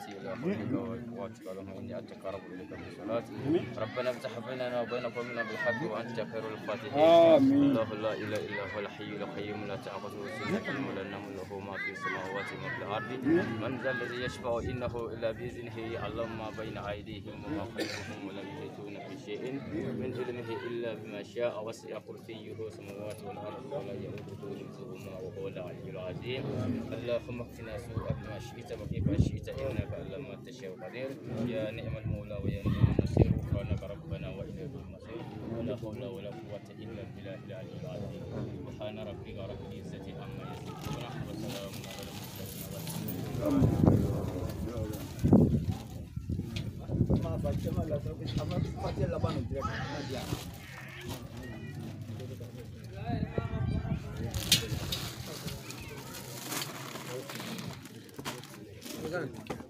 وسيلتي إلى حولك وقوتك اللهم إني أتقرب إليك بالصلاة ربنا افتح بيننا وبين قومنا بالحق وأنت خير الفاتحين. آمين. الله لا إله إلا هو الحي القيوم. لا تأخذه سنة ولا نوم له ما في السماوات وما في الأرض. من ذا الذي يشفع إنه إلا بإذنه ما بين أيديهم وما خلفهم ولا يحيطون بشيء من علمه إلا بما شاء. وسع كرسيه السماوات والأرض ولا يؤوده حفظهما وهو العلي العظيم. اللهم اكفنا سوء ما شئت وكيف شئت. إنك على ما تشاء قدير. يا نعم المولى ويا نعم النصير غفرانك ربنا وإليك المصير. ولا حول ولا قوة إلا بالله العلي العظيم. سبحان ربك رب العزة عما يصفون. وسلام على المرسلين. والحمد لله